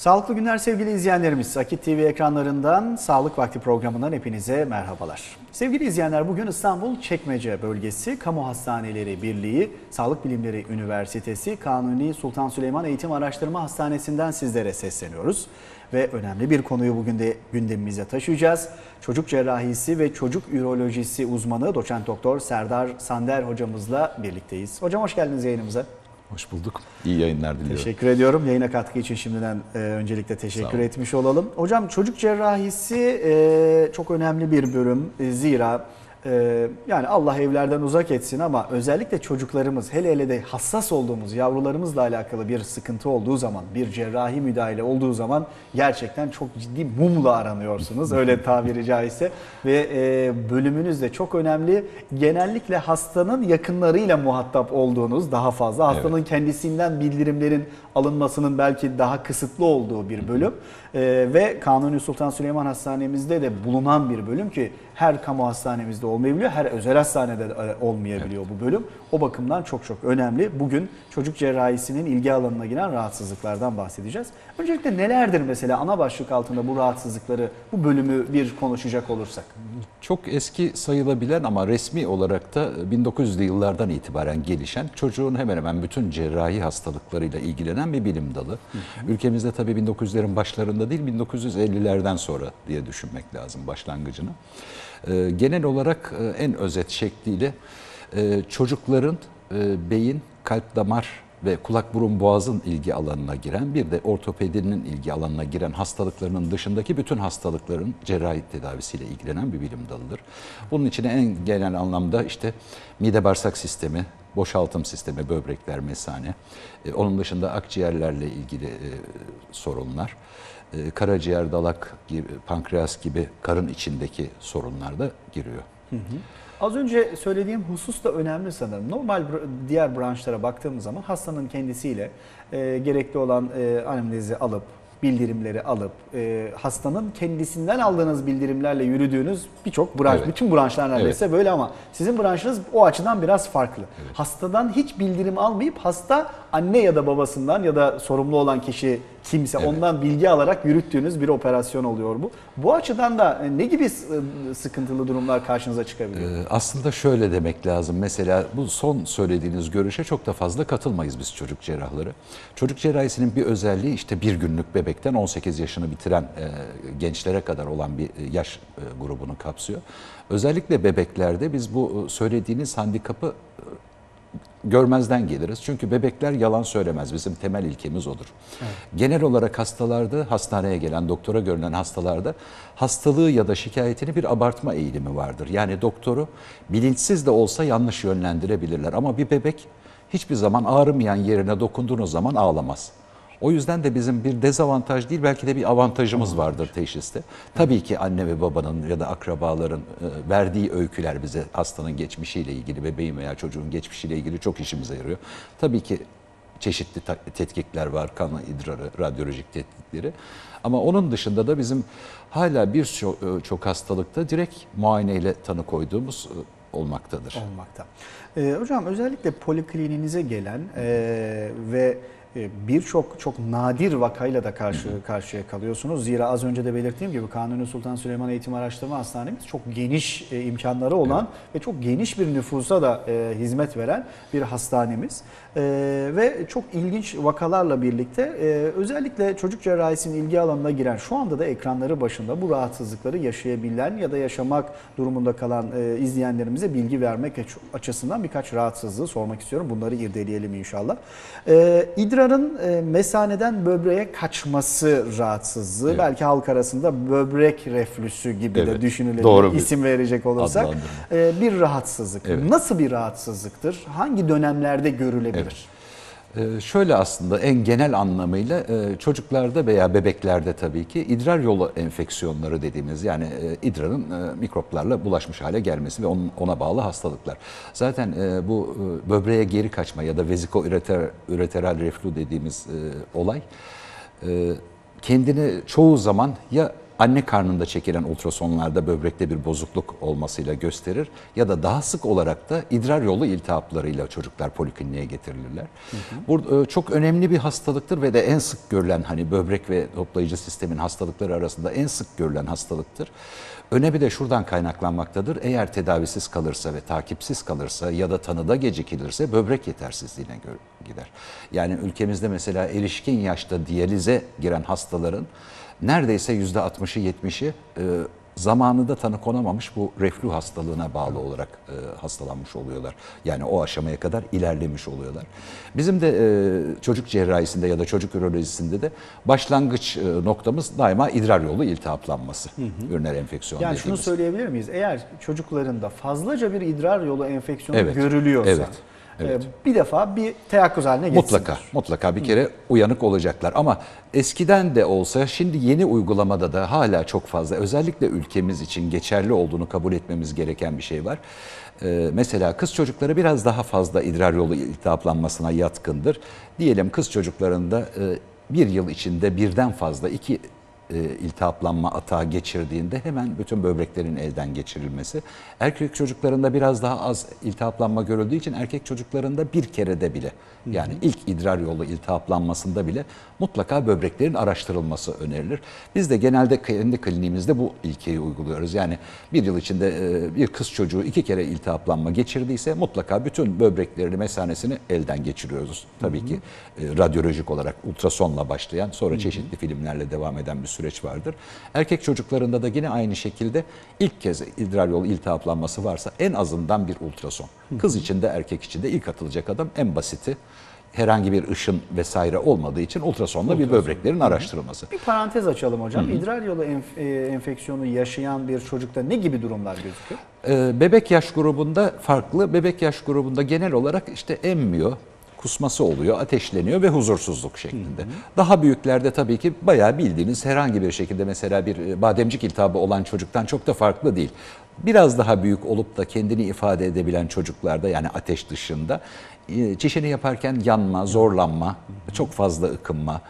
Sağlıklı günler sevgili izleyenlerimiz. Akit TV ekranlarından Sağlık Vakti programından hepinize merhabalar. Sevgili izleyenler bugün İstanbul Çekmece Bölgesi Kamu Hastaneleri Birliği Sağlık Bilimleri Üniversitesi Kanuni Sultan Süleyman Eğitim Araştırma Hastanesi'nden sizlere sesleniyoruz. Ve önemli bir konuyu bugün de gündemimize taşıyacağız. Çocuk cerrahisi ve çocuk ürolojisi uzmanı doçent doktor Serdar Sander hocamızla birlikteyiz. Hocam hoş geldiniz yayınımıza. Hoş bulduk. İyi yayınlar diliyorum. Teşekkür ediyorum. Yayına katkı için şimdiden e, öncelikle teşekkür etmiş olalım. Hocam çocuk cerrahisi e, çok önemli bir bölüm. E, zira e, yani Allah evlerden uzak etsin ama özellikle çocuklarımız hele hele de hassas olduğumuz yavrularımızla alakalı bir sıkıntı olduğu zaman, bir cerrahi müdahale olduğu zaman gerçekten çok ciddi mumla aranıyorsunuz. Öyle tabiri caizse. Ve e, bölümünüz de çok önemli. Genellikle hastanın yakınlarıyla muhatap olduğunuz daha fazla. Hastanın kendisinden bildirimlerin alınmasının belki daha kısıtlı olduğu bir bölüm. Ee, ve Kanuni Sultan Süleyman Hastanemizde de bulunan bir bölüm ki her kamu hastanemizde olmayabiliyor, her özel hastanede de e, olmayabiliyor bu bölüm. O bakımdan çok çok önemli. Bugün çocuk cerrahisinin ilgi alanına giren rahatsızlıklardan bahsedeceğiz. Öncelikle nelerdir mesela ana başlık altında bu rahatsızlıkları, bu bölümü bir konuşacak olursak? Çok eski sayılabilen ama resmi olarak da 1900'lü yıllardan itibaren gelişen çocuğun hemen hemen bütün cerrahi hastalıklarıyla ilgilenen bir bilim dalı. Ülkemizde tabii 1900'lerin başlarında değil 1950'lerden sonra diye düşünmek lazım başlangıcını. Ee, genel olarak e, en özet şekliyle e, çocukların e, beyin, kalp damar ve kulak burun boğazın ilgi alanına giren bir de ortopedinin ilgi alanına giren hastalıklarının dışındaki bütün hastalıkların cerrahi tedavisiyle ilgilenen bir bilim dalıdır. Bunun içine en genel anlamda işte mide bağırsak sistemi, boşaltım sistemi, böbrekler, mesane, e, onun dışında akciğerlerle ilgili sorunlar, karaciğer, dalak, gibi, pankreas gibi karın içindeki sorunlar da giriyor. Az önce söylediğim husus da önemli sanırım. Normal diğer branşlara baktığımız zaman hastanın kendisiyle e, gerekli olan e, anamnezi alıp, bildirimleri alıp, e, hastanın kendisinden aldığınız bildirimlerle yürüdüğünüz birçok branş, Evet. bütün branşlar neredeyse böyle ama sizin branşınız o açıdan biraz farklı. Hastadan hiç bildirim almayıp hasta anne ya da babasından ya da sorumlu olan kişi kimse Evet. ondan bilgi alarak yürüttüğünüz bir operasyon oluyor bu. Bu açıdan da e, ne gibi s- sıkıntılı durumlar karşınıza çıkabiliyor? Ee, Aslında şöyle demek lazım. Mesela bu son söylediğiniz görüşe çok da fazla katılmayız biz çocuk cerrahları. Çocuk cerrahisinin bir özelliği işte bir günlük bebekten 18 yaşını bitiren e, gençlere kadar olan bir e, yaş e, grubunu kapsıyor. Özellikle bebeklerde biz bu e, söylediğiniz handikapı e, görmezden geliriz. Çünkü bebekler yalan söylemez. Bizim temel ilkemiz odur. Genel olarak hastalarda, hastaneye gelen, doktora görünen hastalarda hastalığı ya da şikayetini bir abartma eğilimi vardır. Yani doktoru bilinçsiz de olsa yanlış yönlendirebilirler. Ama bir bebek hiçbir zaman ağrımayan yerine dokunduğunuz zaman ağlamaz. O yüzden de bizim bir dezavantaj değil belki de bir avantajımız vardır teşhiste. Tabii ki anne ve babanın ya da akrabaların e, verdiği öyküler bize hastanın geçmişiyle ilgili, bebeğin veya çocuğun geçmişiyle ilgili çok işimize yarıyor. Tabii ki çeşitli tetkikler var, kan idrarı, radyolojik tetkikleri. Ama onun dışında da bizim hala birçok çok hastalıkta direkt muayeneyle tanı koyduğumuz e, olmaktadır. olmakta. Ee, hocam özellikle polikliniğinize gelen e, ve e, birçok çok nadir vakayla da karşı karşıya kalıyorsunuz. Zira az önce de belirttiğim gibi Kanuni Sultan Süleyman Eğitim Araştırma Hastanemiz çok geniş e, imkanları olan ve çok geniş bir nüfusa da e, hizmet veren bir hastanemiz. E, ve çok ilginç vakalarla birlikte e, özellikle çocuk cerrahisinin ilgi alanına giren şu anda da ekranları başında bu rahatsızlıkları yaşayabilen ya da yaşamak durumunda kalan e, izleyenlerimize bilgi vermek aç- açısından birkaç rahatsızlığı sormak istiyorum. Bunları irdeleyelim inşallah. E, idrarın e, mesaneden böbreğe kaçması rahatsızlığı Evet. belki halk arasında böbrek reflüsü gibi de Evet, düşünülebilir doğru isim verecek olursak. E, bir rahatsızlık. Evet. Nasıl bir rahatsızlıktır? Hangi dönemlerde görülebilir? Ee, şöyle aslında en genel anlamıyla e, çocuklarda veya bebeklerde tabii ki idrar yolu enfeksiyonları dediğimiz yani e, idrarın e, mikroplarla bulaşmış hale gelmesi ve ona bağlı hastalıklar. Zaten bu böbreğe geri kaçma ya da veziko-üreteral reflü dediğimiz olay kendini çoğu zaman ya anne karnında çekilen ultrasonlarda böbrekte bir bozukluk olmasıyla gösterir ya da daha sık olarak da idrar yolu iltihaplarıyla çocuklar polikliniğe getirilirler. Bu e, çok önemli bir hastalıktır ve de en sık görülen hani böbrek ve toplayıcı sistemin hastalıkları arasında en sık görülen hastalıktır. Önemi de şuradan kaynaklanmaktadır. Eğer tedavisiz kalırsa ve takipsiz kalırsa ya da tanıda gecikilirse böbrek yetersizliğine gider. Yani ülkemizde mesela erişkin yaşta diyalize giren hastaların neredeyse yüzde 60'ı 70'i e, zamanında tanı konamamış bu reflü hastalığına bağlı olarak e, hastalanmış oluyorlar. Yani o aşamaya kadar ilerlemiş oluyorlar. Bizim de e, çocuk cerrahisinde ya da çocuk ürolojisinde de başlangıç e, noktamız daima idrar yolu iltihaplanması. Üriner enfeksiyonu Yani şunu dediğimiz. söyleyebilir miyiz? Eğer çocuklarında fazlaca bir idrar yolu enfeksiyonu Evet, görülüyorsa evet, evet. e, bir defa bir teyakkuz haline geçsin. Mutlaka, mutlaka bir kere uyanık olacaklar. Ama eskiden de olsa şimdi yeni uygulamada da hala çok fazla özellikle ülkemiz için geçerli olduğunu kabul etmemiz gereken bir şey var. Ee, mesela kız çocukları biraz daha fazla idrar yolu iltihaplanmasına yatkındır. Diyelim kız çocuklarında e, bir yıl içinde birden fazla iki e, iltihaplanma atağı geçirdiğinde hemen bütün böbreklerin elden geçirilmesi. Erkek çocuklarında biraz daha az iltihaplanma görüldüğü için erkek çocuklarında bir kerede bile yani ilk idrar yolu iltihaplanmasında bile mutlaka böbreklerin araştırılması önerilir. Biz de genelde kendi kliniğimizde bu ilkeyi uyguluyoruz. Yani bir yıl içinde e, bir kız çocuğu iki kere iltihaplanma geçirdiyse mutlaka bütün böbreklerini, mesanesini elden geçiriyoruz. Tabii ki e, radyolojik olarak ultrasonla başlayan sonra çeşitli filmlerle devam eden bir süreç vardır. Erkek çocuklarında da yine aynı şekilde ilk kez idrar yolu iltihaplanması varsa en azından bir ultrason. Kız için de erkek için de ilk atılacak adım en basiti. Herhangi bir ışın vesaire olmadığı için ultrasonla bir böbreklerin araştırılması. Bir parantez açalım hocam. İdrar yolu enf- e, enfeksiyonu yaşayan bir çocukta ne gibi durumlar gözüküyor? Ee, bebek yaş grubunda farklı. Bebek yaş grubunda genel olarak işte emmiyor, kusması oluyor, ateşleniyor ve huzursuzluk şeklinde. Daha büyüklerde tabii ki bayağı bildiğiniz herhangi bir şekilde mesela bir e, bademcik iltihabı olan çocuktan çok da farklı değil. Biraz daha büyük olup da kendini ifade edebilen çocuklarda yani ateş dışında e, çişini yaparken yanma, zorlanma, çok fazla ıkınma,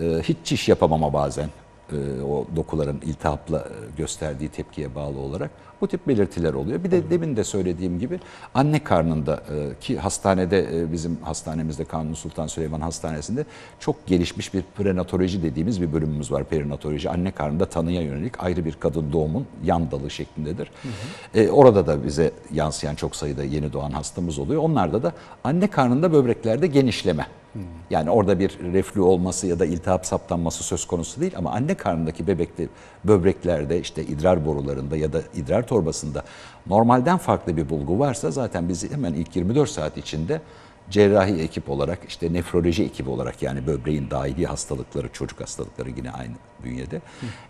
e, hiç çiş yapamama bazen e, o dokuların iltihapla gösterdiği tepkiye bağlı olarak bu tip belirtiler oluyor. Bir de demin de söylediğim gibi anne karnında e, ki hastanede e, bizim hastanemizde Kanuni Sultan Süleyman Hastanesi'nde çok gelişmiş bir prenatoloji dediğimiz bir bölümümüz var. Perinatoloji anne karnında tanıya yönelik ayrı bir kadın doğumun yan dalı şeklindedir. E, orada da bize yansıyan çok sayıda yeni doğan hastamız oluyor. Onlarda da anne karnında böbreklerde genişleme. Yani orada bir reflü olması ya da iltihap saptanması söz konusu değil ama anne karnındaki bebekte böbreklerde işte idrar borularında ya da idrar torbasında normalden farklı bir bulgu varsa zaten biz hemen ilk 24 saat içinde cerrahi ekip olarak işte nefroloji ekibi olarak yani böbreğin dahili hastalıkları çocuk hastalıkları yine aynı bünyede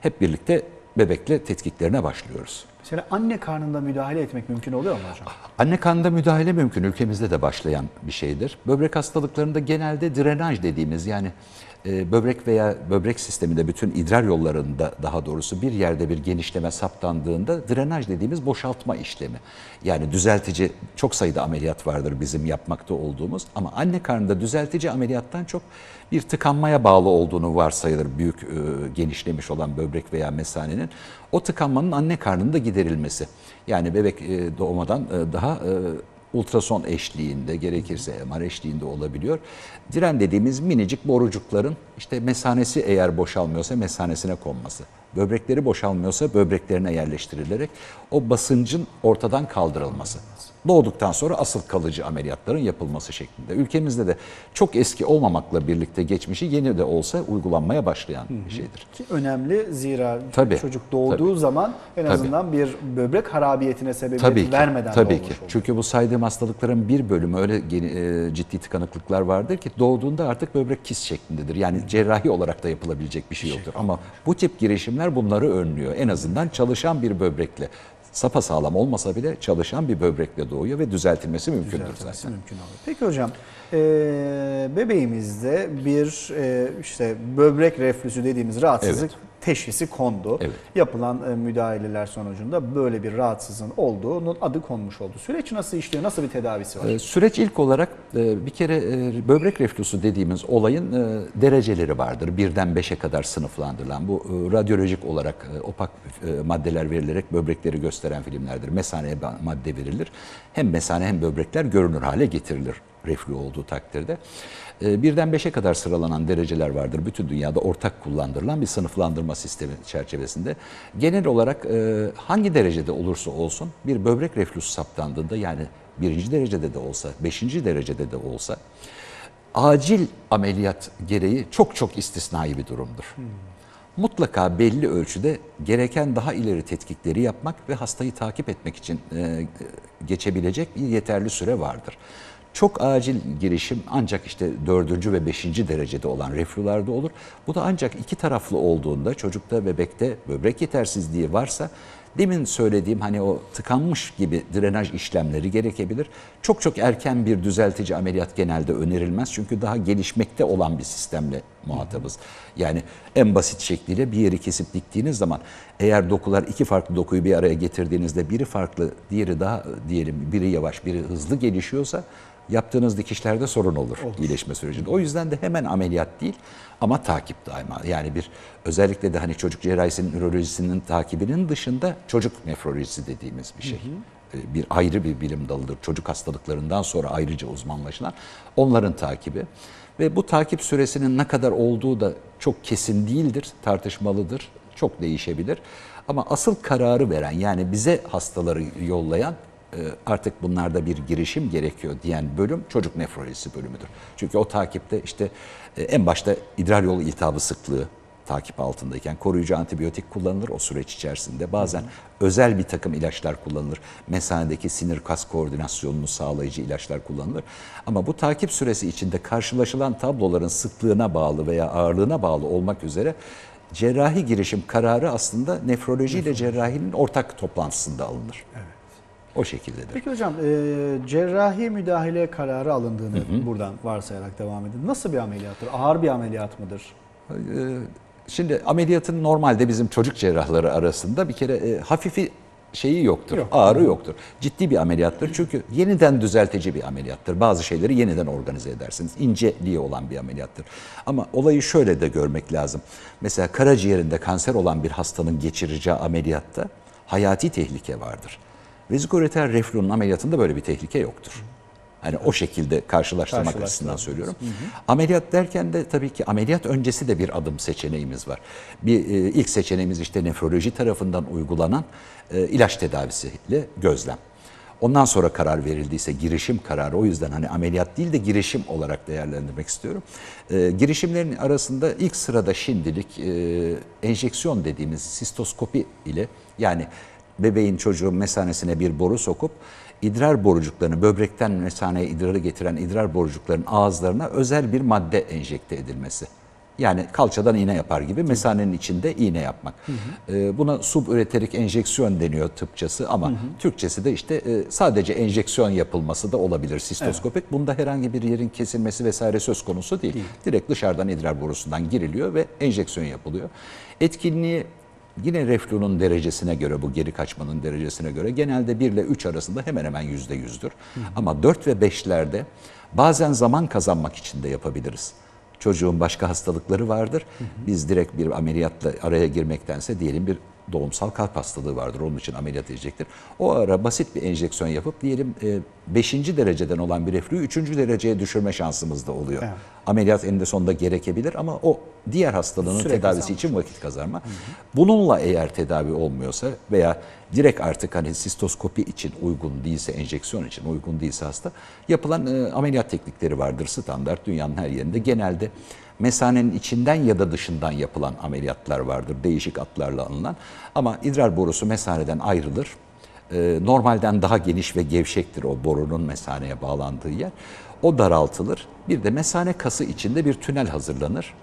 hep birlikte bebekle tetkiklerine başlıyoruz. Mesela anne karnında müdahale etmek mümkün oluyor mu hocam? Anne karnında müdahale mümkün. Ülkemizde de başlayan bir şeydir. Böbrek hastalıklarında genelde drenaj dediğimiz yani e, böbrek veya böbrek sisteminde bütün idrar yollarında daha doğrusu bir yerde bir genişleme saptandığında drenaj dediğimiz boşaltma işlemi. Yani düzeltici çok sayıda ameliyat vardır bizim yapmakta olduğumuz ama anne karnında düzeltici ameliyattan çok bir tıkanmaya bağlı olduğunu varsayılır büyük e, genişlemiş olan böbrek veya mesanenin. O tıkanmanın anne karnında giderilmesi. Yani bebek e, doğmadan e, daha ultrason eşliğinde gerekirse MR eşliğinde olabiliyor. Diren dediğimiz minicik borucukların işte mesanesi eğer boşalmıyorsa mesanesine konması. Böbrekleri boşalmıyorsa böbreklerine yerleştirilerek o basıncın ortadan kaldırılması. Doğduktan sonra asıl kalıcı ameliyatların yapılması şeklinde. Ülkemizde de çok eski olmamakla birlikte geçmişi yeni de olsa uygulanmaya başlayan bir şeydir. Ki önemli zira Tabii, çocuk doğduğu zaman en Tabii. azından bir böbrek harabiyetine sebebiyet Tabii ki. vermeden tabii ki. oluyor. Çünkü bu saydığım hastalıkların bir bölümü öyle e, ciddi tıkanıklıklar vardır ki doğduğunda artık böbrek kis şeklindedir. Yani cerrahi olarak da yapılabilecek bir şey yoktur. Ama bu tip girişimler bunları önlüyor. En azından çalışan bir böbrekle sapa sağlam olmasa bile çalışan bir böbrekle doğuyor ve düzeltilmesi mümkündür Düzeltilmesi zaten. mümkün olur. Peki hocam, e, bebeğimizde bir e, işte böbrek reflüsü dediğimiz rahatsızlık teşhisi kondu. Evet. Yapılan e, müdahaleler sonucunda böyle bir rahatsızlığın olduğunun adı konmuş oldu. Süreç nasıl işliyor? Nasıl bir tedavisi var? Ee, Süreç ilk olarak e, bir kere e, böbrek reflüsü dediğimiz olayın e, dereceleri vardır. Birden beşe kadar sınıflandırılan bu e, radyolojik olarak e, opak e, maddeler verilerek böbrekleri gösteren filmlerdir. Mesaneye madde verilir. Hem mesane hem böbrekler görünür hale getirilir reflü olduğu takdirde. E, Birden beşe kadar sıralanan dereceler vardır. Bütün dünyada ortak kullandırılan bir sınıflandırma sistemi çerçevesinde. Genel olarak e, hangi derecede olursa olsun bir böbrek reflüsü saptandığında yani birinci derecede de olsa, beşinci derecede de olsa acil ameliyat gereği çok çok istisnai bir durumdur. Mutlaka belli ölçüde gereken daha ileri tetkikleri yapmak ve hastayı takip etmek için e, geçebilecek bir yeterli süre vardır. Çok acil girişim ancak işte dördüncü ve beşinci derecede olan reflülarda olur. Bu da ancak iki taraflı olduğunda çocukta bebekte böbrek yetersizliği varsa Demin söylediğim hani o tıkanmış gibi drenaj işlemleri gerekebilir. Çok çok erken bir düzeltici ameliyat genelde önerilmez. Çünkü daha gelişmekte olan bir sistemle muhatabız. Yani en basit şekliyle bir yeri kesip diktiğiniz zaman eğer dokular iki farklı dokuyu bir araya getirdiğinizde biri farklı, diğeri daha diyelim biri yavaş, biri hızlı gelişiyorsa yaptığınız dikişlerde sorun olur, iyileşme sürecinde. O yüzden de hemen ameliyat değil ama takip daima. Yani bir özellikle de hani çocuk cerrahisinin ürolojisinin takibinin dışında çocuk nefrolojisi dediğimiz bir şey. Ee, Bir ayrı bir bilim dalıdır. Çocuk hastalıklarından sonra ayrıca uzmanlaşılan onların takibi. Ve bu takip süresinin ne kadar olduğu da çok kesin değildir, tartışmalıdır, çok değişebilir. Ama asıl kararı veren yani bize hastaları yollayan artık bunlarda bir girişim gerekiyor diyen bölüm çocuk nefrolojisi bölümüdür. Çünkü o takipte işte e, en başta idrar yolu iltihabı sıklığı takip altındayken koruyucu antibiyotik kullanılır o süreç içerisinde. Bazen özel bir takım ilaçlar kullanılır. Mesanedeki sinir kas koordinasyonunu sağlayıcı ilaçlar kullanılır. Ama bu takip süresi içinde karşılaşılan tabloların sıklığına bağlı veya ağırlığına bağlı olmak üzere cerrahi girişim kararı aslında nefroloji ile cerrahinin ortak toplantısında alınır. O şekildedir. Peki hocam e, cerrahi müdahale kararı alındığını buradan varsayarak devam edin. Nasıl bir ameliyattır? Ağır bir ameliyat mıdır? Ee, Şimdi ameliyatın normalde bizim çocuk cerrahları arasında bir kere e, hafifi şeyi yoktur, Yok. ağrı yoktur. Ciddi bir ameliyattır çünkü yeniden düzeltici bir ameliyattır. Bazı şeyleri yeniden organize edersiniz. İnceliği olan bir ameliyattır. Ama olayı şöyle de görmek lazım. Mesela karaciğerinde kanser olan bir hastanın geçireceği ameliyatta hayati tehlike vardır. Vezikoureter reflünün ameliyatında böyle bir tehlike yoktur. Hani o şekilde karşılaştırmak açısından söylüyorum. Ameliyat derken de tabii ki ameliyat öncesi de bir adım seçeneğimiz var. Bir e, ilk seçeneğimiz işte nefroloji tarafından uygulanan e, ilaç tedavisiyle gözlem. Ondan sonra karar verildiyse girişim kararı o yüzden hani ameliyat değil de girişim olarak değerlendirmek istiyorum. E, girişimlerin arasında ilk sırada şimdilik e, enjeksiyon dediğimiz sistoskopi ile yani bebeğin çocuğun mesanesine bir boru sokup idrar borucuklarını böbrekten mesaneye idrarı getiren idrar borucuklarının ağızlarına özel bir madde enjekte edilmesi. Yani kalçadan iğne yapar gibi mesanenin içinde iğne yapmak. Ee, buna subüreterik enjeksiyon deniyor tıpçası ama Türkçesi de işte e, sadece enjeksiyon yapılması da olabilir sistoskopik. Bunda herhangi bir yerin kesilmesi vesaire söz konusu değil. Direkt dışarıdan idrar borusundan giriliyor ve enjeksiyon yapılıyor. Etkinliği Yine reflünün derecesine göre bu geri kaçmanın derecesine göre genelde 1 ile 3 arasında hemen hemen yüzde yüzdür. Ama 4 ve 5'lerde bazen zaman kazanmak için de yapabiliriz. Çocuğun başka hastalıkları vardır. Biz direkt bir ameliyatla araya girmektense diyelim bir doğumsal kalp hastalığı vardır. Onun için ameliyat edecektir. O ara basit bir enjeksiyon yapıp diyelim 5. dereceden olan bir reflüyü 3. dereceye düşürme şansımız da oluyor. Evet. Ameliyat eninde sonunda gerekebilir ama o diğer hastalığının Süre tedavisi kazanmış için vakit kazanma. Bununla eğer tedavi olmuyorsa veya direkt artık hani sistoskopi için uygun değilse, enjeksiyon için uygun değilse hasta yapılan e, ameliyat teknikleri vardır standart dünyanın her yerinde. Genelde mesanenin içinden ya da dışından yapılan ameliyatlar vardır değişik atlarla alınan. Ama idrar borusu mesaneden ayrılır. E, normalden daha geniş ve gevşektir o borunun mesaneye bağlandığı yer. O daraltılır. Bir de mesane kası içinde bir tünel hazırlanır.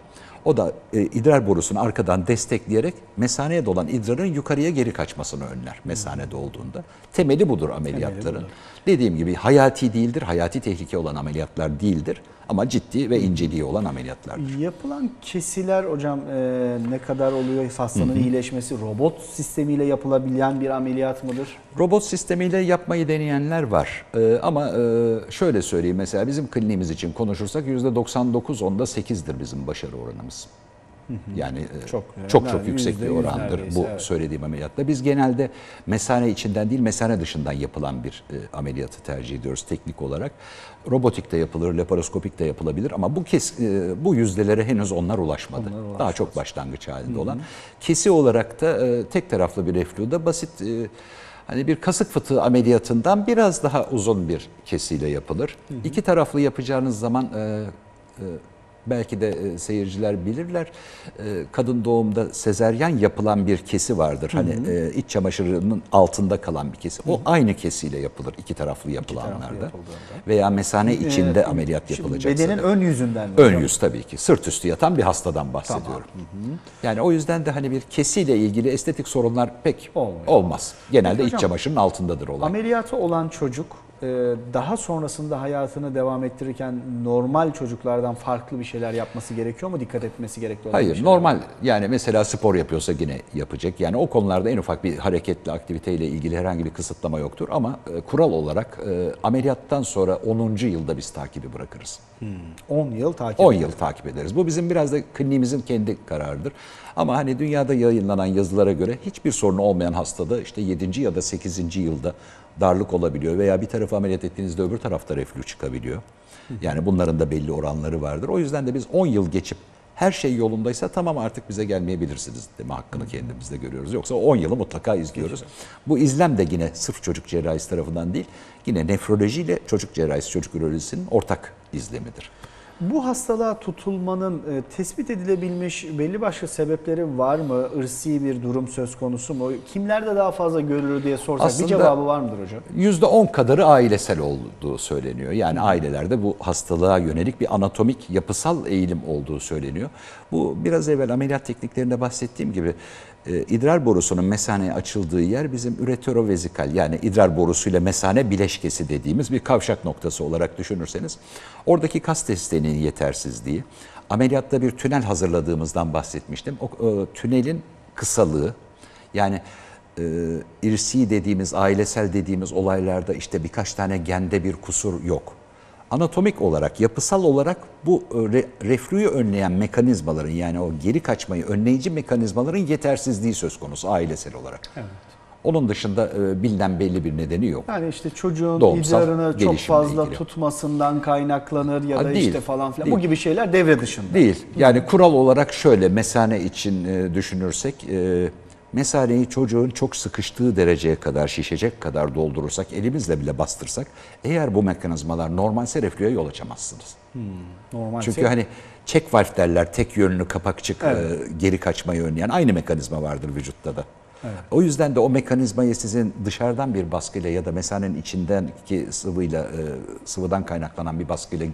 O da e, idrar borusunu arkadan destekleyerek mesaneye dolan idrarın yukarıya geri kaçmasını önler mesanede olduğunda. Temeli budur ameliyatların. budur. Dediğim gibi hayati değildir, hayati tehlike olan ameliyatlar değildir. Ama ciddi ve inceliği olan ameliyatlar. Yapılan kesiler hocam e, ne kadar oluyor? Hastanın iyileşmesi robot sistemiyle yapılabilen bir ameliyat mıdır? Robot sistemiyle yapmayı deneyenler var. Ee, ama e, şöyle söyleyeyim mesela bizim kliniğimiz için konuşursak %99 onda 8'dir bizim başarı oranımız. Yani e, Çok, çok çok yüksek bir orandır bu evet. söylediğim ameliyatta. Biz genelde mesane içinden değil mesane dışından yapılan bir e, ameliyatı tercih ediyoruz teknik olarak. Robotik de yapılır, laparoskopik de yapılabilir ama bu kes e, bu yüzdelere henüz onlar ulaşmadı. Onlar Daha çok başlangıç halinde olan. Kesi olarak da e, tek taraflı bir reflüde basit e, Hani bir kasık fıtığı ameliyatından biraz daha uzun bir kesiyle yapılır. İki taraflı yapacağınız zaman e, e, belki de e, seyirciler bilirler. E, kadın doğumda sezeryan yapılan bir kesi vardır. Hani e, iç çamaşırının altında kalan bir kesi. O aynı kesiyle yapılır iki taraflı yapılanlarda. yapıldığında. Veya mesane içinde Evet, ameliyat şimdi yapılacaksa. Bedenin ön yüzünden mi Ön yüz tabii ki. Sırt üstü yatan bir hastadan bahsediyorum. Yani o yüzden de hani bir kesiyle ilgili estetik sorunlar pek Olmuyor. olmaz. Genelde Peki iç hocam, çamaşırının altındadır olay. Ameliyatı olan çocuk daha sonrasında hayatını devam ettirirken normal çocuklardan farklı bir şeyler yapması gerekiyor mu? Dikkat etmesi gerekli olan Hayır normal yani mesela spor yapıyorsa yine yapacak. Yani o konularda en ufak bir hareketli aktiviteyle ilgili herhangi bir kısıtlama yoktur. Ama e, kural olarak e, ameliyattan sonra 10. yılda biz takibi bırakırız. 10 yıl takip 10 ediyor. yıl takip ederiz. Bu bizim biraz da kliniğimizin kendi kararıdır. Ama hani dünyada yayınlanan yazılara göre hiçbir sorunu olmayan hastada işte 7. ya da 8. yılda darlık olabiliyor veya bir tarafı ameliyat ettiğinizde öbür tarafta reflü çıkabiliyor. Yani bunların da belli oranları vardır. O yüzden de biz 10 yıl geçip her şey yolundaysa tamam artık bize gelmeyebilirsiniz deme hakkını kendimizde görüyoruz. Yoksa 10 yılı mutlaka izliyoruz. Bu izlem de yine sırf çocuk cerrahisi tarafından değil, yine nefroloji ile çocuk cerrahisi, çocuk ürolojisinin ortak izlemidir. Bu hastalığa tutulmanın e, tespit edilebilmiş belli başlı sebepleri var mı? Irsi bir durum söz konusu mu? Kimlerde daha fazla görülür diye sorsak Aslında- bir cevabı var mıdır hocam? %10 kadarı ailesel olduğu söyleniyor. Yani ailelerde bu hastalığa yönelik bir anatomik, yapısal eğilim olduğu söyleniyor. Bu biraz evvel ameliyat tekniklerinde bahsettiğim gibi e, idrar borusunun mesaneye açıldığı yer bizim üreterovezikal yani idrar borusuyla mesane bileşkesi dediğimiz bir kavşak noktası olarak düşünürseniz oradaki kas desteğinin yetersizliği, ameliyatta bir tünel hazırladığımızdan bahsetmiştim. O e, tünelin kısalığı yani e, irsi dediğimiz, ailesel dediğimiz olaylarda işte birkaç tane gende bir kusur yok. Anatomik olarak, yapısal olarak bu e, re, reflüyü önleyen mekanizmaların yani o geri kaçmayı önleyici mekanizmaların yetersizliği söz konusu ailesel olarak. Onun dışında e, bilinen belli bir nedeni yok. Yani işte çocuğun Doğumsal idrarını çok fazla ilgili. tutmasından kaynaklanır ya Ha, da değil, işte falan filan. değil. Bu gibi şeyler devre dışında. Değil. Yani kural olarak şöyle mesane için e, düşünürsek e, mesaneyi çocuğun çok sıkıştığı dereceye kadar şişecek kadar doldurursak elimizle bile bastırsak eğer bu mekanizmalar normalse reflüye yol açamazsınız. Normal Çünkü şey. hani check valve derler tek yönlü kapakçık Evet. e, geri kaçmayı önleyen aynı mekanizma vardır vücutta da. O yüzden de o mekanizmayı sizin dışarıdan bir baskıyla ya da mesanenin içindeki sıvıyla e, sıvıdan kaynaklanan bir baskıyla e,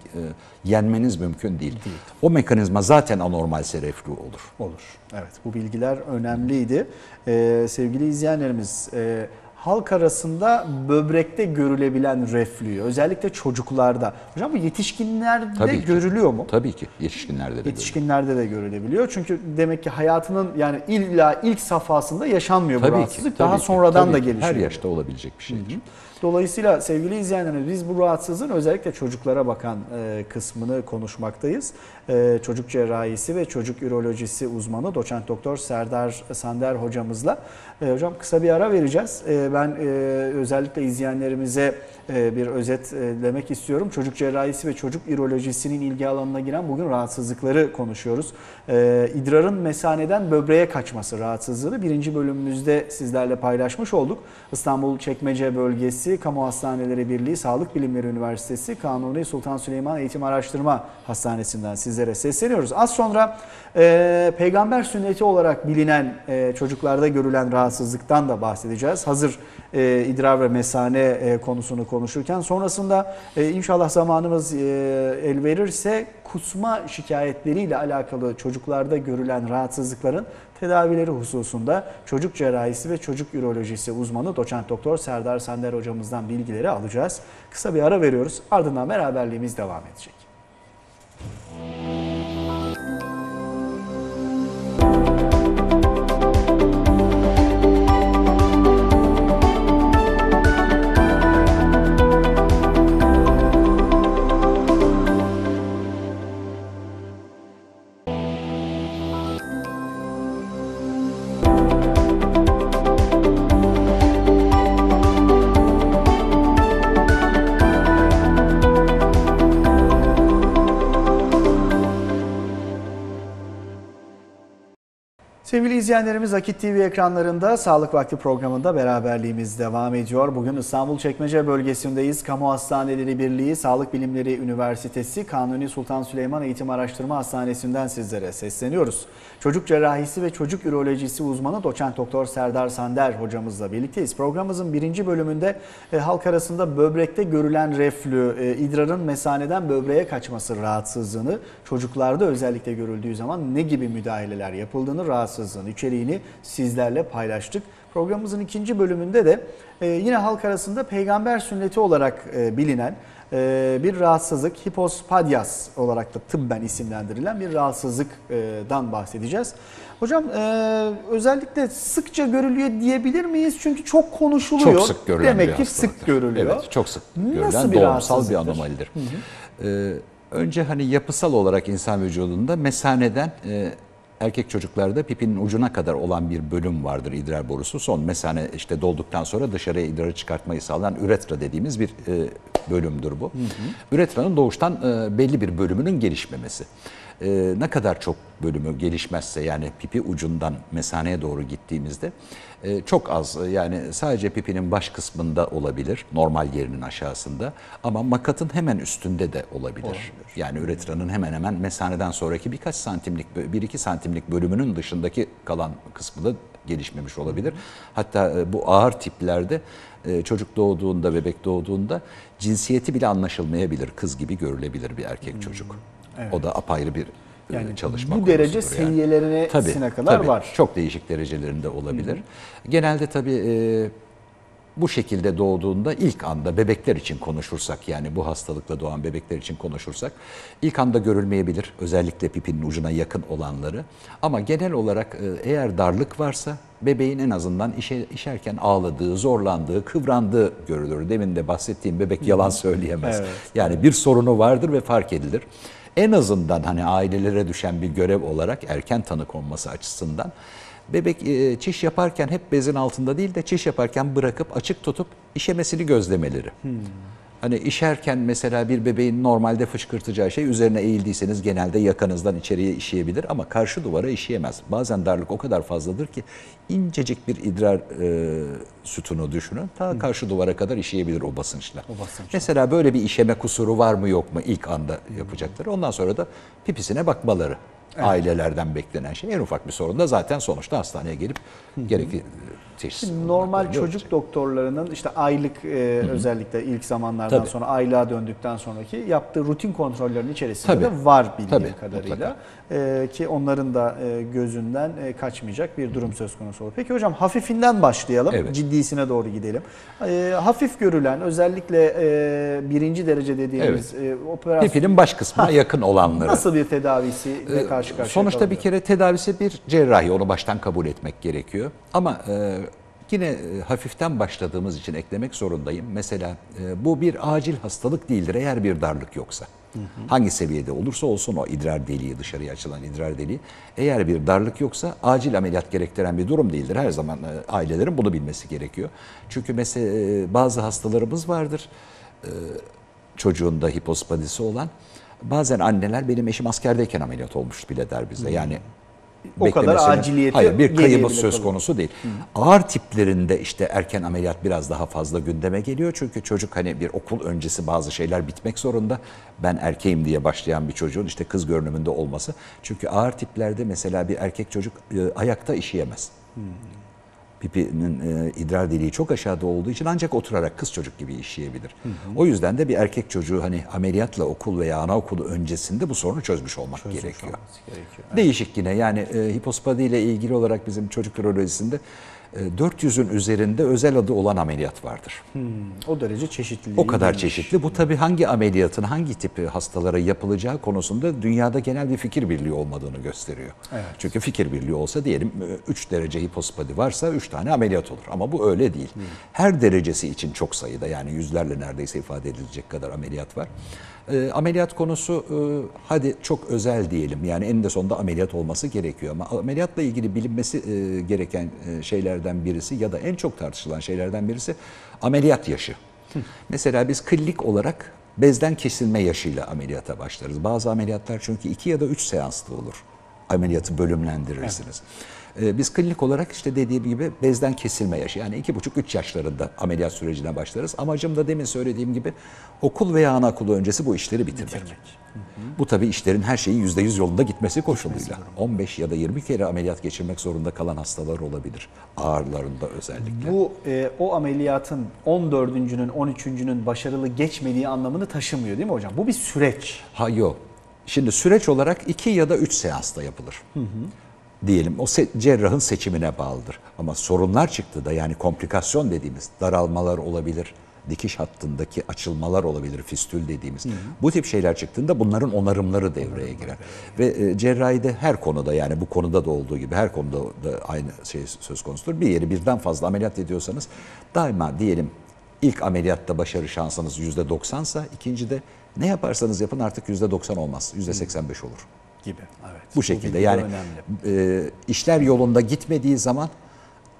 yenmeniz mümkün değil. O mekanizma zaten anormalse reflü olur. Olur. Evet bu bilgiler önemliydi. Ee, sevgili izleyenlerimiz e, halk arasında böbrekte görülebilen reflüyü özellikle çocuklarda. Hocam bu yetişkinlerde Tabii ki. görülüyor mu? Tabii ki yetişkinlerde de. Yetişkinlerde de görülebiliyor. Çünkü demek ki hayatının yani illa ilk safhasında yaşanmıyor bu Tabii ki. rahatsızlık. tabii Daha ki, sonradan tabii da ki. gelişiyor. Her yaşta olabilecek bir şeydir. Dolayısıyla sevgili izleyenlerimiz biz bu rahatsızlığın özellikle çocuklara bakan e, kısmını konuşmaktayız. E, çocuk cerrahisi ve çocuk ürolojisi uzmanı doçent doktor Serdar Sander hocamızla. E, hocam kısa bir ara vereceğiz. E, ben e, özellikle izleyenlerimize e, bir özetlemek istiyorum. Çocuk cerrahisi ve çocuk ürolojisinin ilgi alanına giren bugün rahatsızlıkları konuşuyoruz. E, idrarın mesaneden böbreğe kaçması rahatsızlığı birinci bölümümüzde sizlerle paylaşmış olduk. İstanbul Çekmece Bölgesi Kamu Hastaneleri Birliği Sağlık Bilimleri Üniversitesi Kanuni Sultan Süleyman Eğitim Araştırma Hastanesi'nden sizlere sesleniyoruz. Az sonra e, peygamber sünneti olarak bilinen e, çocuklarda görülen rahatsızlıktan da bahsedeceğiz. Hazır e, idrar ve mesane e, konusunu konuşurken sonrasında e, inşallah zamanımız e, el verirse kusma şikayetleriyle alakalı çocuklarda görülen rahatsızlıkların tedavileri hususunda çocuk cerrahisi ve çocuk ürolojisi uzmanı doçent doktor Serdar Sander hocamızdan bilgileri alacağız. Kısa bir ara veriyoruz. Ardından beraberliğimiz devam edecek. Sevgili izleyenlerimiz Akit TV ekranlarında Sağlık Vakti programında beraberliğimiz devam ediyor. Bugün İstanbul Çekmece bölgesindeyiz. Kamu Hastaneleri Birliği, Sağlık Bilimleri Üniversitesi, Kanuni Sultan Süleyman Eğitim Araştırma Hastanesi'nden sizlere sesleniyoruz. Çocuk cerrahisi ve çocuk ürolojisi uzmanı doçent doktor Serdar Sander hocamızla birlikteyiz. Programımızın birinci bölümünde e, halk arasında böbrekte görülen reflü, e, idrarın mesaneden böbreğe kaçması rahatsızlığını, çocuklarda özellikle görüldüğü zaman ne gibi müdahaleler yapıldığını, rahatsızlığın içeriğini sizlerle paylaştık. Programımızın ikinci bölümünde de e, yine halk arasında peygamber sünneti olarak e, bilinen e, bir rahatsızlık, hipospadias olarak da tıbben isimlendirilen bir rahatsızlıktan bahsedeceğiz. Hocam e, özellikle sıkça görülüyor diyebilir miyiz? Çünkü çok konuşuluyor. Çok sık görülen Demek ki sık görülüyor. Evet, çok sık Nasıl görülen bir doğumsal bir anomalidir. Ee, önce hani yapısal olarak insan vücudunda mesaneden e, erkek çocuklarda pipinin ucuna kadar olan bir bölüm vardır idrar borusu. Son mesane işte dolduktan sonra dışarıya idrarı çıkartmayı sağlayan üretra dediğimiz bir e, bölümdür bu. Üretranın doğuştan e, belli bir bölümünün gelişmemesi. E, ne kadar çok bölümü gelişmezse yani pipi ucundan mesaneye doğru gittiğimizde e, çok az e, yani sadece pipinin baş kısmında olabilir normal yerinin aşağısında ama makatın hemen üstünde de olabilir. Yani üretranın hemen hemen mesaneden sonraki birkaç santimlik 1-2 santimlik bölümünün dışındaki kalan kısmı da gelişmemiş olabilir. Hatta e, bu ağır tiplerde e, çocuk doğduğunda, bebek doğduğunda cinsiyeti bile anlaşılmayabilir. Kız gibi görülebilir bir erkek çocuk. O da apayrı bir Yani çalışma bu derece yani. seviyelerine Tabii, kadar tabii. var. Çok değişik derecelerinde olabilir. Genelde tabii e, bu şekilde doğduğunda ilk anda bebekler için konuşursak yani bu hastalıkla doğan bebekler için konuşursak ilk anda görülmeyebilir. Özellikle pipinin ucuna yakın olanları. Ama genel olarak e, eğer darlık varsa bebeğin en azından işe, işerken ağladığı, zorlandığı, kıvrandığı görülür. Demin de bahsettiğim bebek yalan söyleyemez. Evet. Yani bir sorunu vardır ve fark edilir. En azından hani ailelere düşen bir görev olarak erken tanı konması açısından bebek e, çiş yaparken hep bezin altında değil de çiş yaparken bırakıp açık tutup işemesini gözlemeleri. Hani işerken mesela bir bebeğin normalde fışkırtacağı şey üzerine eğildiyseniz genelde yakanızdan içeriye işeyebilir ama karşı duvara işeyemez. Bazen darlık o kadar fazladır ki incecik bir idrar e, sütunu düşünün. Ta karşı duvara kadar işeyebilir o basınçla. O basınçla. Mesela böyle bir işeme kusuru var mı yok mu ilk anda yapacakları. Ondan sonra da pipisine bakmaları. Ailelerden beklenen şey. En ufak bir sorun da zaten sonuçta hastaneye gelip gerekli teşhis. Normal çocuk olacak. doktorlarının işte aylık e, özellikle ilk zamanlardan Tabii. sonra aylığa döndükten sonraki yaptığı rutin kontrollerin içerisinde Tabii. de var bildiğim Tabii, kadarıyla. E, ki onların da e, gözünden e, kaçmayacak bir durum söz konusu olur. Peki hocam hafifinden başlayalım. Evet. Ciddisine doğru gidelim. E, hafif görülen özellikle e, birinci derece dediğimiz e, operasyon Pipinin baş kısmına yakın olanları. nasıl bir tedavisiyle Ee, karşı karşıya Sonuçta bir kalınıyor? kere tedavisi bir cerrahi, onu baştan kabul etmek gerekiyor. Ama e, yine e, hafiften başladığımız için eklemek zorundayım. Mesela e, bu bir acil hastalık değildir eğer bir darlık yoksa. Hangi seviyede olursa olsun o idrar deliği, dışarıya açılan idrar deliği. Eğer bir darlık yoksa acil ameliyat gerektiren bir durum değildir. Her zaman e, ailelerin bunu bilmesi gerekiyor. Çünkü mesela e, bazı hastalarımız vardır çocuğunda hipospadisi olan. Bazen anneler benim eşim askerdeyken ameliyat olmuş bile der bize. Yani O kadar aciliyeti Hayır bir kaybı söz kalıyor. konusu değil. Ağır tiplerinde işte erken ameliyat biraz daha fazla gündeme geliyor. Çünkü çocuk hani bir okul öncesi bazı şeyler bitmek zorunda. Ben erkeğim diye başlayan bir çocuğun işte kız görünümünde olması. Çünkü ağır tiplerde mesela bir erkek çocuk e, ayakta işeyemez. Pipinin e, idrar deliği çok aşağıda olduğu için ancak oturarak kız çocuk gibi işleyebilir. O yüzden de bir erkek çocuğu hani ameliyatla okul veya anaokulu öncesinde bu sorunu çözmüş olmak gerekiyor. olması gerekiyor. Değişik yine yani e, hipospadi ile ilgili olarak bizim çocuk ürolojisinde e, 400'ün üzerinde özel adı olan ameliyat vardır. O derece çeşitliliği. O kadar gelmiş. çeşitli. Bu tabii hangi ameliyatın hangi tipi hastalara yapılacağı konusunda dünyada genel bir fikir birliği olmadığını gösteriyor. Evet. Çünkü fikir birliği olsa diyelim 3 derece hipospadi varsa 3 tane ameliyat olur. Ama bu öyle değil. Her derecesi için çok sayıda yani yüzlerle neredeyse ifade edilecek kadar ameliyat var. E, ameliyat konusu e, hadi çok özel diyelim yani eninde sonunda ameliyat olması gerekiyor ama ameliyatla ilgili bilinmesi e, gereken e, şeylerden birisi ya da en çok tartışılan şeylerden birisi ameliyat yaşı. Mesela biz klinik olarak bezden kesilme yaşıyla ameliyata başlarız. Bazı ameliyatlar çünkü 2 ya da 3 seanslı olur. ameliyatı bölümlendirirsiniz. Ee, Biz klinik olarak işte dediğim gibi bezden kesilme yaşı yani 2,5-3 yaşlarında ameliyat sürecine başlarız. Amacım da demin söylediğim gibi okul veya anaokulu öncesi bu işleri bitirmek. Bu tabii işlerin her şeyin %100 yolunda gitmesi koşuluyla. 15 ya da 20 kere ameliyat geçirmek zorunda kalan hastalar olabilir. Ağırlarında özellikle. Bu e, o ameliyatın 14.'nün 13.'nün başarılı geçmediği anlamını taşımıyor değil mi hocam? Bu bir süreç. Ha yok. Şimdi süreç olarak 2 ya da 3 seansta yapılır. Diyelim o se- cerrahın seçimine bağlıdır. Ama sorunlar çıktı da yani komplikasyon dediğimiz daralmalar olabilir, dikiş hattındaki açılmalar olabilir, fistül dediğimiz. Bu tip şeyler çıktığında bunların onarımları devreye girer. Ve e, cerrahide her konuda yani bu konuda da olduğu gibi her konuda da aynı şey söz konusudur. Bir yeri birden fazla ameliyat ediyorsanız daima diyelim ilk ameliyatta başarı şansınız %90'sa ikincide ne yaparsanız yapın artık %90 olmaz. %85 olur. Gibi. Evet. Bu Bu şekilde de yani önemli. e, işler yolunda gitmediği zaman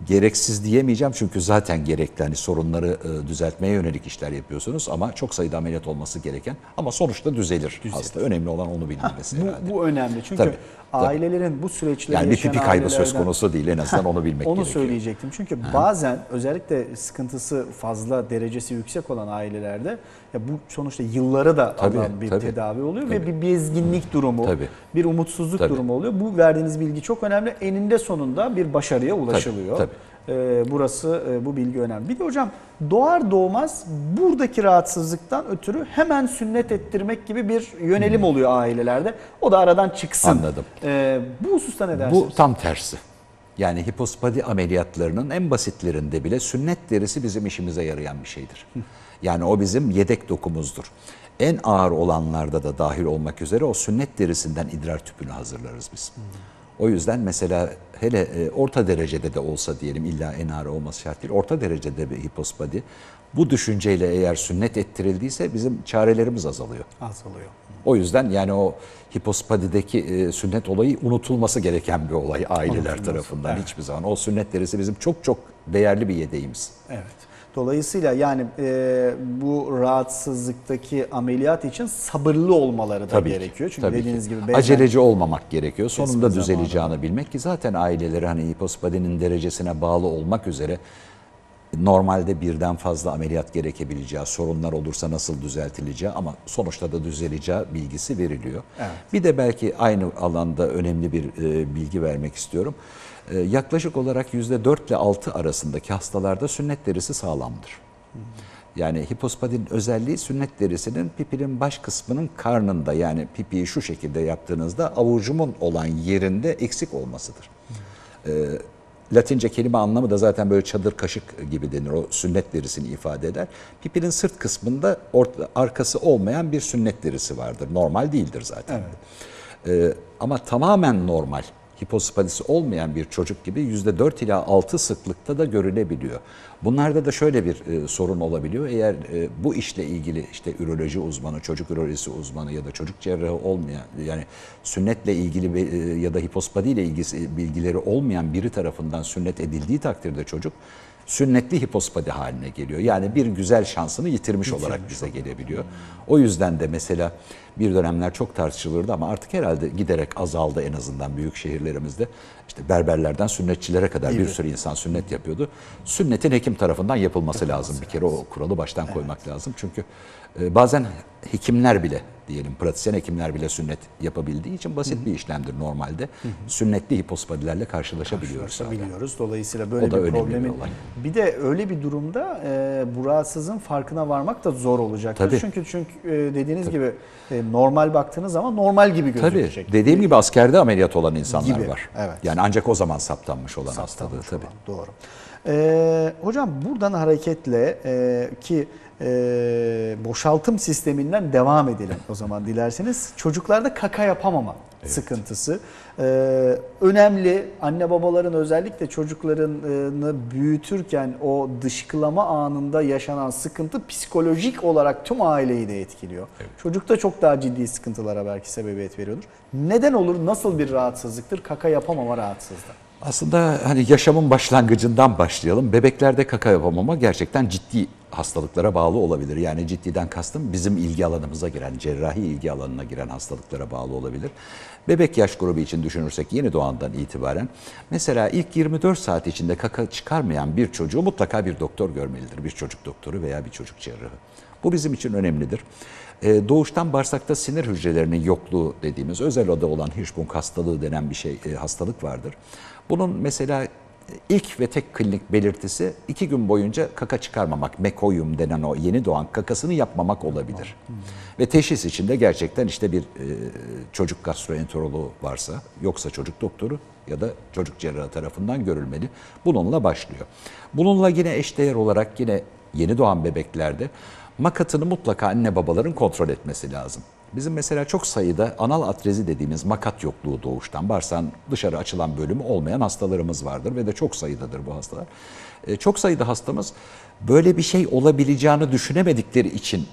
gereksiz diyemeyeceğim çünkü zaten gerekli hani sorunları e, düzeltmeye yönelik işler yapıyorsunuz ama çok sayıda ameliyat olması gereken ama sonuçta düzelir, hasta. Önemli olan onu bilmesi herhalde. Bu, bu önemli çünkü Tabii, tabii. ailelerin bu süreçleri Yani bir pipi kaybı söz konusu değil en azından onu bilmek Onu gerekiyor. söyleyecektim. Çünkü bazen özellikle sıkıntısı fazla derecesi yüksek olan ailelerde ya bu sonuçta yılları da Tabii, alan bir tabii. tedavi oluyor ve Tabii. bir bezginlik durumu, Tabii. bir umutsuzluk Tabii. durumu oluyor. Bu verdiğiniz bilgi çok önemli. Eninde sonunda bir başarıya ulaşılıyor. tabii. Ee, burası e, bu bilgi önemli. Bir de hocam doğar doğmaz buradaki rahatsızlıktan ötürü hemen sünnet ettirmek gibi bir yönelim oluyor ailelerde. O da aradan çıksın. Anladım. Ee, bu hususta ne dersiniz? Bu tam tersi. Yani hipospadi ameliyatlarının en basitlerinde bile sünnet derisi bizim işimize yarayan bir şeydir. Yani o bizim yedek dokumuzdur. En ağır olanlarda da dahil olmak üzere o sünnet derisinden idrar tüpünü hazırlarız biz. O yüzden mesela hele e, orta derecede de olsa diyelim illa en ağır olması şart değil. Orta derecede bir hipospadi bu düşünceyle eğer sünnet ettirildiyse bizim çarelerimiz azalıyor. azalıyor. O yüzden yani o hipospadideki e, sünnet olayı unutulması gereken bir olay aileler tarafından hiçbir zaman. O sünnet derisi bizim çok çok değerli bir yedeğimiz. Evet. Dolayısıyla yani e, bu rahatsızlıktaki ameliyat için sabırlı olmaları da Tabii ki, gerekiyor. Çünkü tabii ki. dediğiniz gibi bazen- aceleci olmamak gerekiyor. Sonunda düzeleceğini bilmek ki zaten aileleri hani hipospadinin derecesine bağlı olmak üzere normalde birden fazla ameliyat gerekebileceği, sorunlar olursa nasıl düzeltileceği ama sonuçta da düzeleceği bilgisi veriliyor. Evet. Bir de belki aynı alanda önemli bir e, bilgi vermek istiyorum. E, yaklaşık olarak %4 ile 6 arasındaki hastalarda sünnet derisi sağlamdır. Yani hipospadin özelliği sünnet derisinin pipinin baş kısmının karnında yani pipiyi şu şekilde yaptığınızda avucumun olan yerinde eksik olmasıdır. Ee, Latince kelime anlamı da zaten böyle çadır kaşık gibi denir. O sünnet derisini ifade eder. Pipinin sırt kısmında orta, arkası olmayan bir sünnet derisi vardır. Normal değildir zaten. Ee, ama tamamen normal hipospadisi olmayan bir çocuk gibi %4 ila 6 sıklıkta da görülebiliyor. Bunlarda da şöyle bir e, sorun olabiliyor. Eğer e, bu işle ilgili işte üroloji uzmanı, çocuk ürolojisi uzmanı ya da çocuk cerrahı olmayan yani sünnetle ilgili e, ya da hipospadiyle ilgisi bilgileri olmayan biri tarafından sünnet edildiği takdirde çocuk sünnetli hipospadi haline geliyor. Yani bir güzel şansını yitirmiş, olarak bize gelebiliyor. O yüzden de mesela bir dönemler çok tartışılırdı ama artık herhalde giderek azaldı en azından büyük şehirlerimizde. İşte berberlerden sünnetçilere kadar bir sürü insan sünnet yapıyordu. Sünnetin hekim tarafından yapılması lazım. Bir kere o kuralı baştan koymak lazım. Çünkü bazen hekimler bile diyelim pratisyen hekimler bile sünnet yapabildiği için basit bir işlemdir normalde. Sünnetli hipospadilerle karşılaşabiliyoruz. hala. biliyoruz. Dolayısıyla böyle O da bir önemli bir bir de öyle bir durumda e, bu rahatsızlığın farkına varmak da zor olacaktır. Tabii. Çünkü çünkü e, dediğiniz gibi e, normal baktığınız zaman normal gibi Tabii. gözükecek. Dediğim gibi askerde ameliyat olan insanlar Gibi, var. evet. Yani ancak o zaman saptanmış olan hastalığı Saptanmış tabii. olan, Doğru. Ee, hocam buradan hareketle e, ki e, boşaltım sisteminden devam edelim o zaman dilerseniz. Çocuklarda kaka yapamama sıkıntısı. Ee, önemli anne babaların özellikle çocuklarını büyütürken o dışkılama anında yaşanan sıkıntı psikolojik olarak tüm aileyi de etkiliyor. Çocukta çok daha ciddi sıkıntılara belki sebebiyet veriyordur. Neden olur? Nasıl bir rahatsızlıktır? Kaka yapamama rahatsızlığı. Aslında hani yaşamın başlangıcından başlayalım. Bebeklerde kaka yapamama gerçekten ciddi hastalıklara bağlı olabilir. Yani ciddiden kastım bizim ilgi alanımıza giren, cerrahi ilgi alanına giren hastalıklara bağlı olabilir. Bebek yaş grubu için düşünürsek yeni doğandan itibaren mesela ilk 24 saat içinde kaka çıkarmayan bir çocuğu mutlaka bir doktor görmelidir. Bir çocuk doktoru veya bir çocuk cerrahı. Bu bizim için önemlidir. Ee, doğuştan bağırsakta sinir hücrelerinin yokluğu dediğimiz özel adı olan Hirschsprung hastalığı denen bir şey e, hastalık vardır. Bunun mesela ilk ve tek klinik belirtisi iki gün boyunca kaka çıkarmamak, mekoyum denen o yeni doğan kakasını yapmamak olabilir. Ve teşhis içinde gerçekten işte bir e, çocuk gastroenteroloğu varsa, yoksa çocuk doktoru ya da çocuk cerrahı tarafından görülmeli. Bununla başlıyor. Bununla yine eşdeğer olarak yine yeni doğan bebeklerde makatını mutlaka anne babaların kontrol etmesi lazım. Bizim mesela çok sayıda anal atrezi dediğimiz makat yokluğu doğuştan bağırsağın dışarı açılan bölümü olmayan hastalarımız vardır ve de çok sayıdadır bu hastalar. E, çok sayıda hastamız böyle bir şey olabileceğini düşünemedikleri için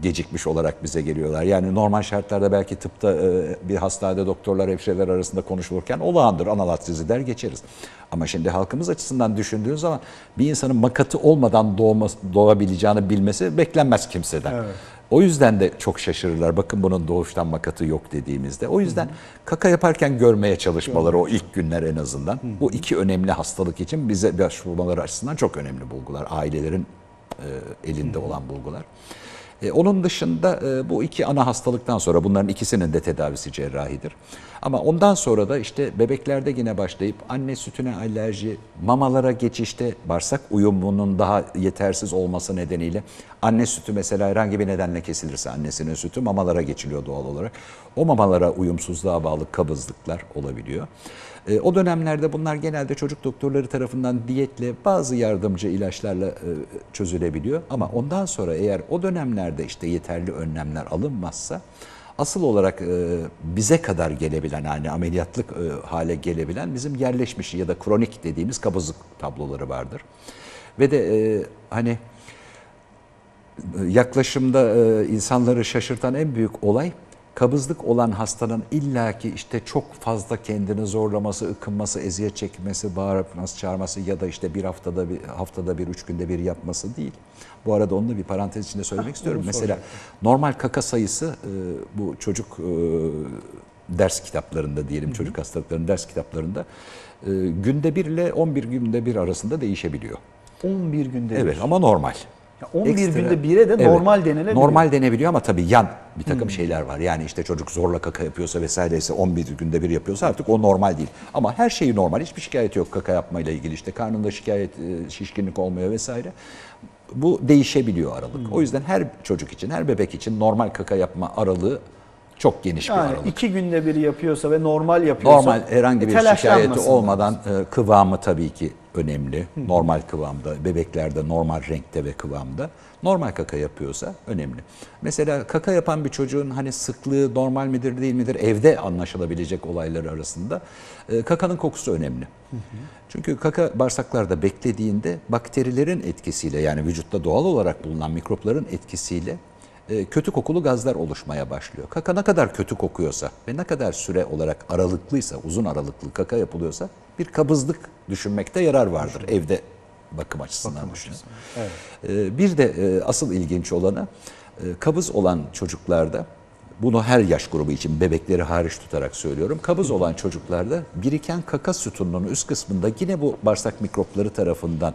gecikmiş olarak bize geliyorlar. Yani normal şartlarda belki tıpta e, bir hastanede doktorlar, hemşireler arasında konuşulurken olağandır anal atrezi der geçeriz. Ama şimdi halkımız açısından düşündüğün zaman bir insanın makatı olmadan doğması, doğabileceğini bilmesi beklenmez kimseden. Evet. O yüzden de çok şaşırırlar. Bakın bunun doğuştan makatı yok dediğimizde. O yüzden kaka yaparken görmeye çalışmaları o ilk günler en azından. Bu iki önemli hastalık için bize başvurmaları açısından çok önemli bulgular. Ailelerin e, elinde olan bulgular. E, onun dışında e, bu iki ana hastalıktan sonra bunların ikisinin de tedavisi cerrahidir. Ama ondan sonra da işte bebeklerde yine başlayıp anne sütüne alerji, mamalara geçişte bağırsak uyumunun daha yetersiz olması nedeniyle anne sütü mesela herhangi bir nedenle kesilirse annesinin sütü mamalara geçiliyor doğal olarak. O mamalara uyumsuzluğa bağlı kabızlıklar olabiliyor. E, o dönemlerde bunlar genelde çocuk doktorları tarafından diyetle bazı yardımcı ilaçlarla e, çözülebiliyor. Ama ondan sonra eğer o dönemlerde işte yeterli önlemler alınmazsa asıl olarak e, bize kadar gelebilen yani ameliyatlık e, hale gelebilen bizim yerleşmiş ya da kronik dediğimiz kabızlık tabloları vardır. Ve de e, hani yaklaşımda e, insanları şaşırtan en büyük olay kabızlık olan hastanın illaki işte çok fazla kendini zorlaması, ıkınması, eziyet çekmesi, bağırması, çağırması ya da işte bir haftada bir haftada bir, üç günde bir yapması değil. Bu arada onu da bir parantez içinde söylemek istiyorum. Mesela normal kaka sayısı e, bu çocuk e, ders kitaplarında diyelim çocuk hastalıklarının ders kitaplarında e, günde bir ile 11 günde bir arasında değişebiliyor. 11 günde Evet bir. ama normal. Ya 11 Ekstra- günde bire de Evet. normal denilebiliyor. Normal denebiliyor ama tabii yan bir takım şeyler var. Yani işte çocuk zorla kaka yapıyorsa vesaireyse 11 günde bir yapıyorsa artık o normal değil. Ama her şeyi normal. Hiçbir şikayeti yok kaka yapmayla ilgili. işte karnında şikayet, e, şişkinlik olmuyor vesaire. Bu değişebiliyor aralık. O yüzden her çocuk için, her bebek için normal kaka yapma aralığı çok geniş bir Yani aralık. iki günde bir yapıyorsa ve normal yapıyorsa Normal herhangi e, bir şikayeti telaşlanmasın. olmadan e, kıvamı tabii ki önemli. Normal kıvamda, bebeklerde normal renkte ve kıvamda. Normal kaka yapıyorsa önemli. Mesela kaka yapan bir çocuğun hani sıklığı normal midir değil midir evde anlaşılabilecek olaylar arasında e, kakanın kokusu önemli. Çünkü kaka bağırsaklarda beklediğinde bakterilerin etkisiyle yani vücutta doğal olarak bulunan mikropların etkisiyle e, kötü kokulu gazlar oluşmaya başlıyor. Kaka ne kadar kötü kokuyorsa ve ne kadar süre olarak aralıklıysa, uzun aralıklı kaka yapılıyorsa bir kabızlık düşünmekte yarar vardır evde bakım açısından düşünün. E, Bir de e, asıl ilginç olanı e, kabız olan çocuklarda bunu her yaş grubu için bebekleri hariç tutarak söylüyorum. Kabız olan çocuklarda biriken kaka sütununun üst kısmında yine bu bağırsak mikropları tarafından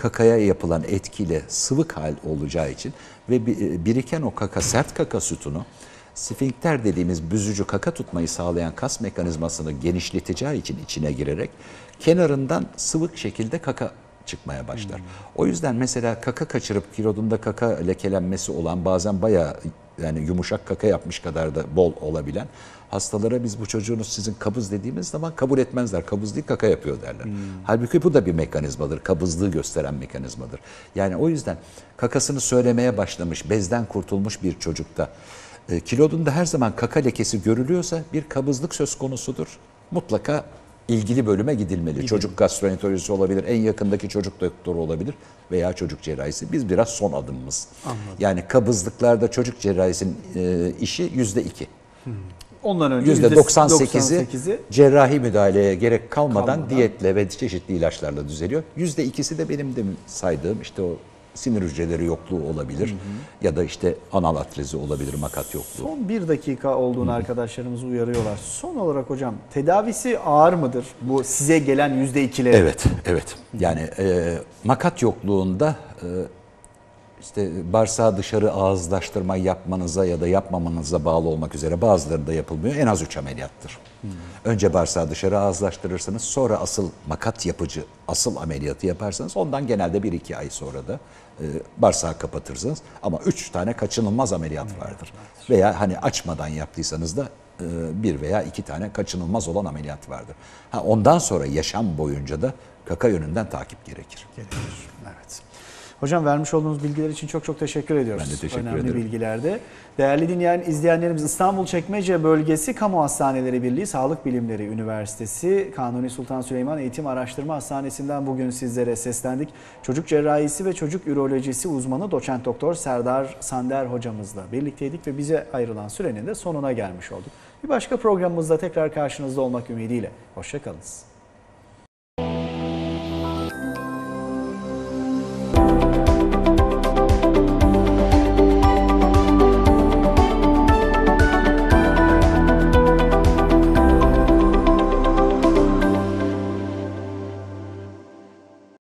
kakaya yapılan etkiyle sıvık hal olacağı için ve e, biriken o kaka sert kaka sütunu sfinkter dediğimiz büzücü kaka tutmayı sağlayan kas mekanizmasını genişleteceği için içine girerek kenarından sıvık şekilde kaka çıkmaya başlar. O yüzden mesela kaka kaçırıp kilodunda kaka lekelenmesi olan bazen bayağı yani yumuşak kaka yapmış kadar da bol olabilen hastalara biz bu çocuğunuz sizin kabız dediğimiz zaman kabul etmezler. Kabız değil kaka yapıyor derler. Halbuki bu da bir mekanizmadır. Kabızlığı gösteren mekanizmadır. Yani o yüzden kakasını söylemeye başlamış, bezden kurtulmuş bir çocukta e, kilodunda her zaman kaka lekesi görülüyorsa bir kabızlık söz konusudur. Mutlaka ilgili bölüme gidilmeli. Çocuk gastroenterolojisi olabilir, en yakındaki çocuk doktoru olabilir veya çocuk cerrahisi. Biz biraz son adımımız. Yani kabızlıklarda çocuk cerrahisinin e, işi yüzde iki. Ondan önce %98'i %98'i cerrahi müdahaleye gerek kalmadan, Kalmadan. diyetle ve çeşitli ilaçlarla düzeliyor. %2'si de benim demin saydığım işte o sinir hücreleri yokluğu olabilir ya da işte anal atrezi olabilir, makat yokluğu. Son bir dakika olduğunu arkadaşlarımız uyarıyorlar. Son olarak hocam tedavisi ağır mıdır? Bu size gelen %2'leri. Evet, evet. Yani e, makat yokluğunda e, işte bağırsağı dışarı ağızlaştırma yapmanıza ya da yapmamanıza bağlı olmak üzere bazılarında yapılmıyor. En az 3 ameliyattır. Önce bağırsağı dışarı ağızlaştırırsınız. Sonra asıl makat yapıcı asıl ameliyatı yaparsanız ondan genelde 1-2 ay sonra da e, bağırsağı kapatırsınız. Ama 3 tane kaçınılmaz ameliyat vardır. Veya hani açmadan yaptıysanız da e, bir veya iki tane kaçınılmaz olan ameliyat vardır. Ha, ondan sonra yaşam boyunca da kaka yönünden takip gerekir. gerekir. Evet. Hocam vermiş olduğunuz bilgiler için çok çok teşekkür ediyoruz. Ben de teşekkür Önemli ederim. bilgilerde. Değerli dinleyen izleyenlerimiz İstanbul Çekmece Bölgesi Kamu Hastaneleri Birliği Sağlık Bilimleri Üniversitesi Kanuni Sultan Süleyman Eğitim Araştırma Hastanesi'nden bugün sizlere seslendik. Çocuk cerrahisi ve çocuk ürolojisi uzmanı doçent doktor Serdar Sander hocamızla birlikteydik ve bize ayrılan sürenin de sonuna gelmiş olduk. Bir başka programımızda tekrar karşınızda olmak ümidiyle. Hoşçakalınız.